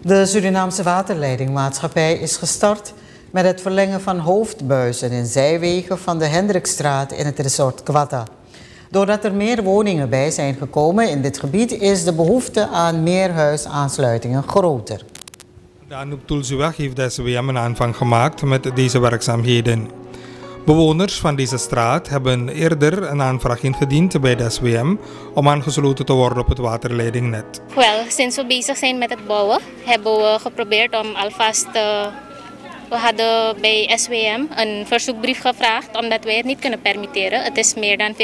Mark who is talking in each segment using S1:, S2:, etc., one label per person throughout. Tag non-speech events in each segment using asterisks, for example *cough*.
S1: De Surinaamse Waterleidingmaatschappij is gestart met het verlengen van hoofdbuizen en zijwegen van de Hendrikstraat in het resort Kwata. Doordat er meer woningen bij zijn gekomen in dit gebied is de behoefte aan meer huisaansluitingen groter.
S2: De Anouk Tulzuweg heeft de SWM een aanvang gemaakt met deze werkzaamheden. Bewoners van deze straat hebben eerder een aanvraag ingediend bij de SWM om aangesloten te worden op het waterleidingnet.
S3: Wel, sinds we bezig zijn met het bouwen, hebben we geprobeerd om alvast. Uh, we hadden bij SWM een verzoekbrief gevraagd omdat wij het niet kunnen permitteren. Het is meer dan 40.000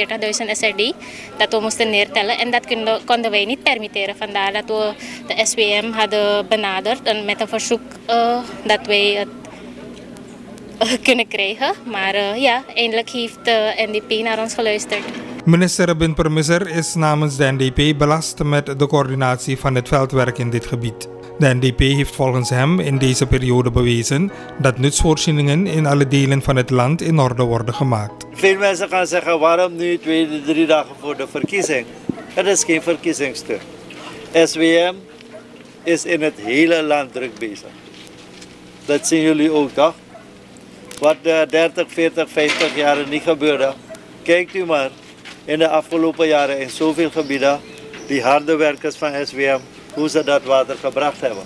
S3: SRD dat we moesten neertellen en dat konden, konden wij niet permitteren. Vandaar dat we de SWM hadden benaderd met een verzoek uh, dat wij het *laughs* kunnen krijgen. Maar uh, ja, eindelijk heeft de NDP naar ons geluisterd.
S2: Minister Robin Permisser is namens de NDP belast met de coördinatie van het veldwerk in dit gebied. De NDP heeft volgens hem in deze periode bewezen dat nutsvoorzieningen in alle delen van het land in orde worden gemaakt.
S4: Veel mensen gaan zeggen waarom nu twee, drie dagen voor de verkiezing. Het is geen verkiezingsstuk. SWM is in het hele land druk bezig. Dat zien jullie ook toch? Wat de 30, 40, 50 jaar niet gebeurde. Kijkt u maar in de afgelopen jaren in zoveel gebieden, die harde werkers van SWM, hoe ze dat water gebracht hebben.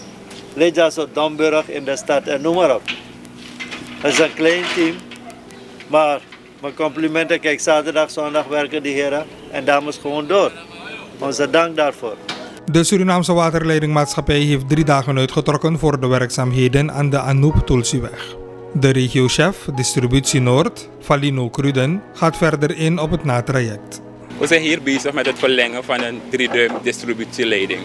S4: Leja zo Domburg in de stad en noem maar op. Het is een klein team, maar mijn complimenten. Kijk, zaterdag, zondag werken die heren en dames gewoon door. Onze dank daarvoor.
S2: De Surinaamse Waterleidingmaatschappij heeft drie dagen uitgetrokken voor de werkzaamheden aan de Anoop Tulsiweg. De regiochef Distributie Noord, Falino Cruden, gaat verder in op het natraject.
S5: We zijn hier bezig met het verlengen van een drieduim distributieleiding.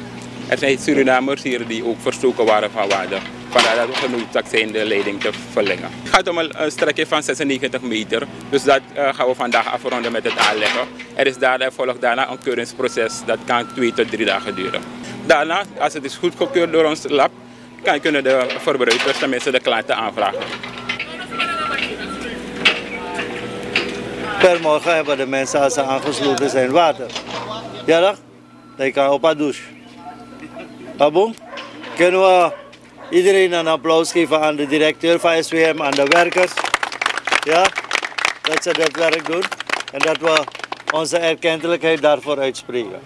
S5: Er zijn Surinamers hier die ook verstoken waren van water. Vandaar dat we genoodzaakt zijn de leiding te verlengen. Het gaat om een strekje van 96 meter. Dus dat uh, gaan we vandaag afronden met het aanleggen. Er is daarna, volgt daarna een keuringsproces. Dat kan twee tot drie dagen duren. Daarna, als het is goedgekeurd door ons lab, kunnen de verbruikers, tenminste de klanten aanvragen.
S4: Per morgen hebben de mensen als ze aangesloten zijn water. Ja toch? Dan kan op een douche. Kunnen we iedereen een applaus geven aan de directeur van SWM, aan de werkers. Ja, dat ze dat werk doen. En dat we onze erkentelijkheid daarvoor uitspreken.